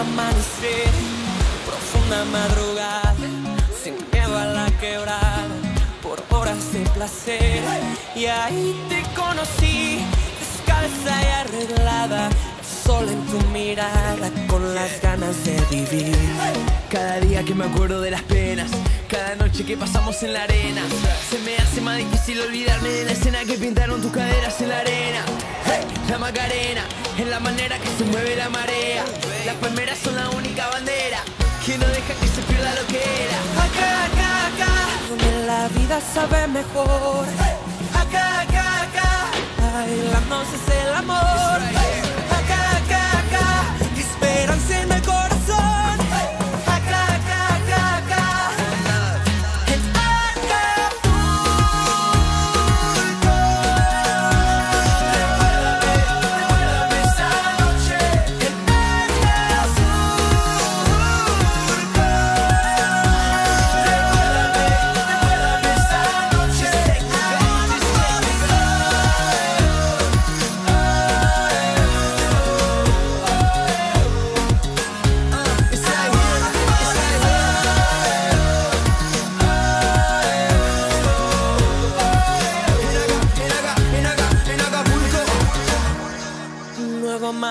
Amanecer, profunda madrugada, sin miedo a la quebrada, por horas de placer. Y ahí te conocí, descalza y arreglada, el sol en tu mirada, con las ganas de vivir. Cada día que me acuerdo de las penas, cada noche que pasamos en la arena, se me hace más difícil olvidarme de la escena que pintaron tus caderas en la arena. La Macarena es la manera que se mueve la marea. Las palmeras son la única bandera que no deja que se pierda lo que era. Acá, acá, acá, donde la vida sabe mejor. Acá, acá, acá, bailando es el amor.